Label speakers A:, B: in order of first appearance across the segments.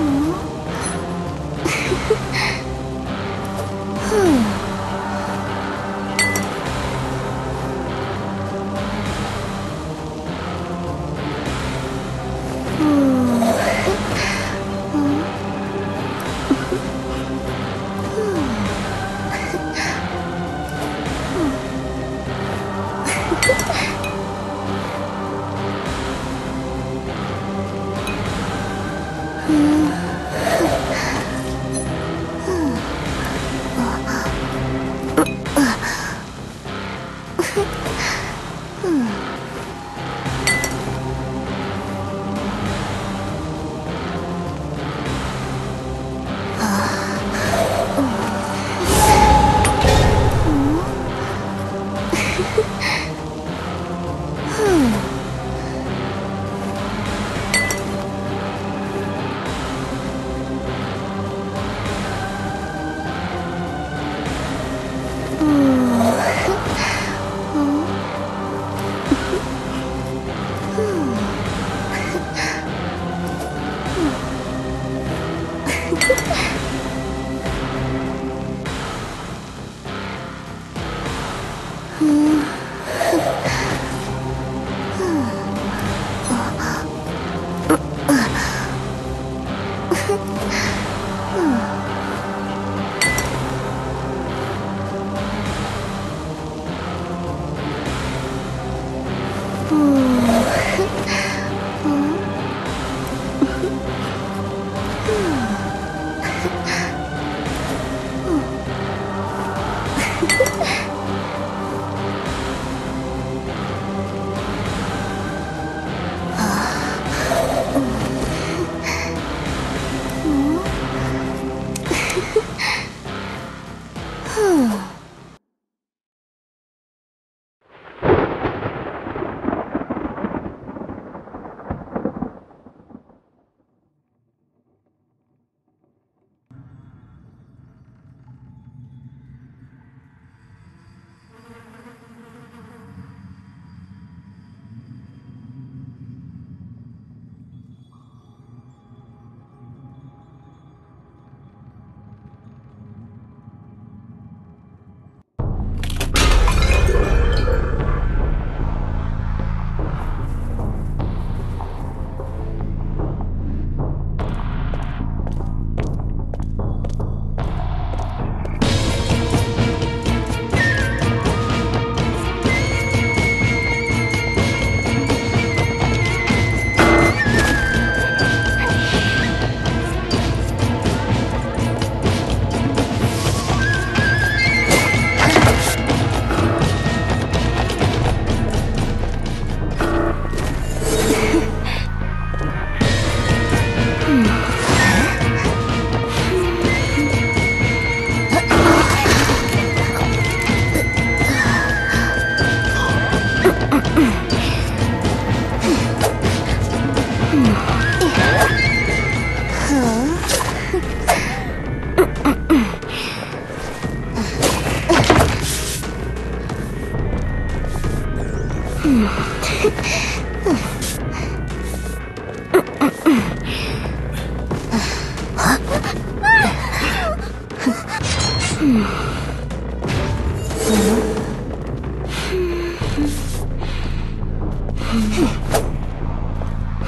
A: Mm-hmm.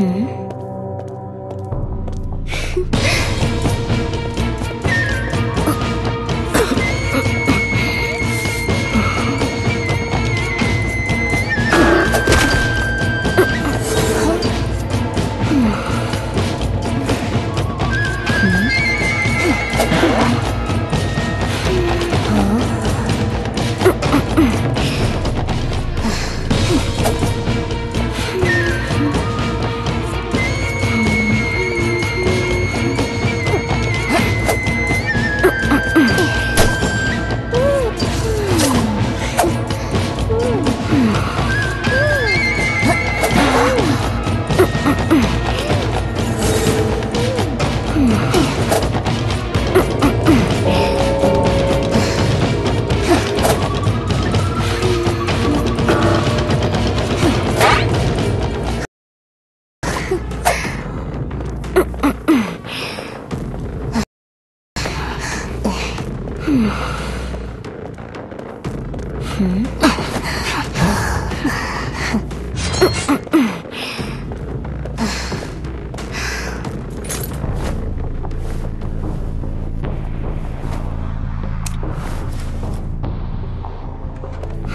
A: 嗯。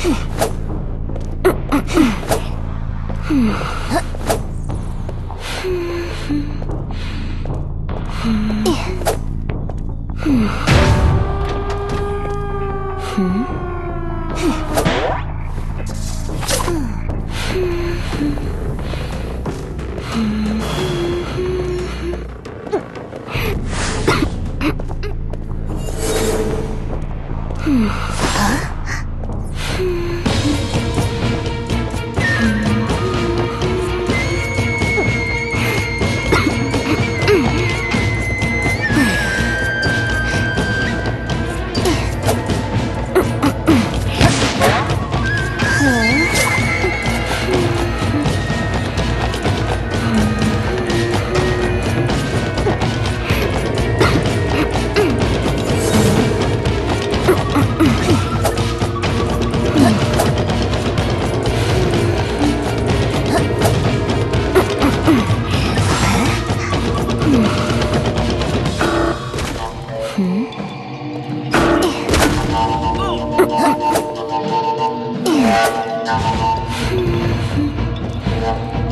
A: Hmm.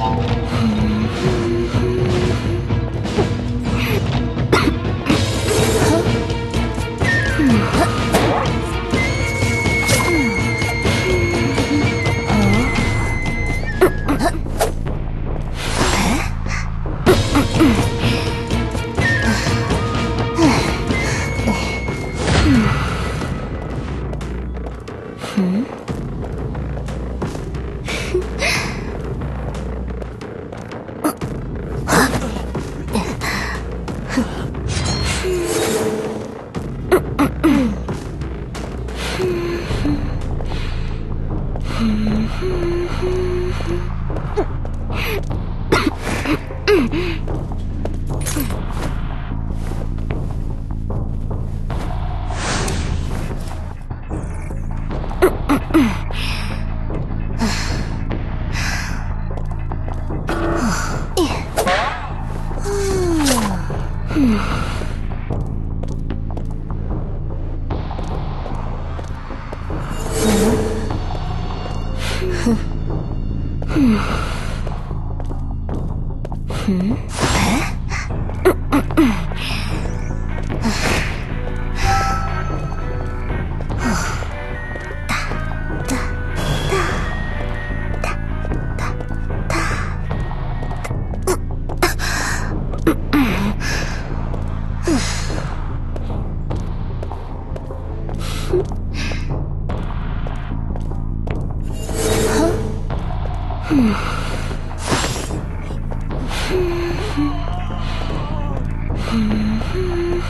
A: 好。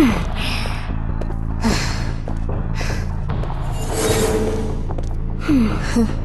A: 嗯，嗯，哼。